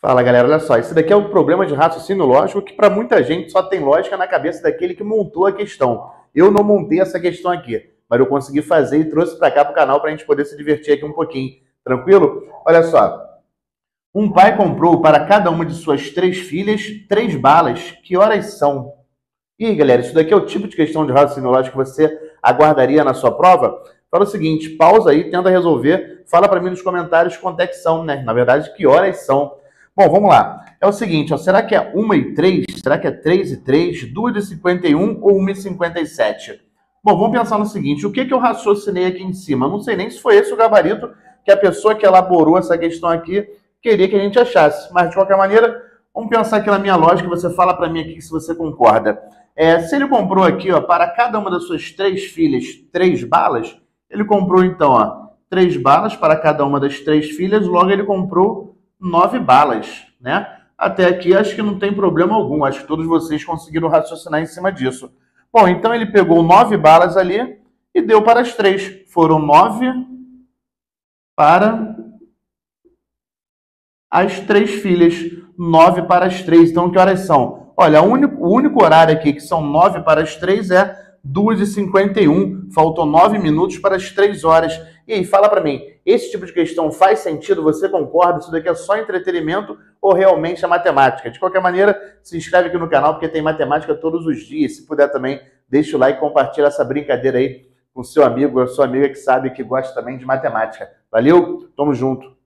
Fala galera, olha só, esse daqui é o problema de raciocínio lógico que para muita gente só tem lógica na cabeça daquele que montou a questão. Eu não montei essa questão aqui, mas eu consegui fazer e trouxe para cá para o canal para a gente poder se divertir aqui um pouquinho. Tranquilo? Olha só, um pai comprou para cada uma de suas três filhas três balas. Que horas são? E aí, galera, isso daqui é o tipo de questão de raciocínio lógico que você aguardaria na sua prova? Fala o seguinte, pausa aí, tenta resolver, fala para mim nos comentários quanto é que são, né? Na verdade, que horas são. Bom, vamos lá. É o seguinte, ó, será que é 1 e 3? Será que é 3 e 3? 2 e 51 ou 1 e 57? Bom, vamos pensar no seguinte, o que, que eu raciocinei aqui em cima? não sei nem se foi esse o gabarito que a pessoa que elaborou essa questão aqui queria que a gente achasse. Mas, de qualquer maneira, vamos pensar aqui na minha lógica, você fala para mim aqui se você concorda. É, se ele comprou aqui, ó, para cada uma das suas três filhas, três balas, ele comprou, então, ó, três balas para cada uma das três filhas, logo ele comprou nove balas, né? Até aqui acho que não tem problema algum, acho que todos vocês conseguiram raciocinar em cima disso. Bom, então ele pegou nove balas ali e deu para as três. Foram nove para as três filhas. Nove para as três. Então, que horas são? Olha, o único, o único horário aqui que são nove para as três é 2h51. Faltam nove minutos para as três horas. E aí, fala para mim, esse tipo de questão faz sentido? Você concorda? Isso daqui é só entretenimento ou realmente é matemática? De qualquer maneira, se inscreve aqui no canal porque tem matemática todos os dias. Se puder também, deixa o like e compartilha essa brincadeira aí com seu amigo ou sua amiga que sabe que gosta também de matemática. Valeu? Tamo junto.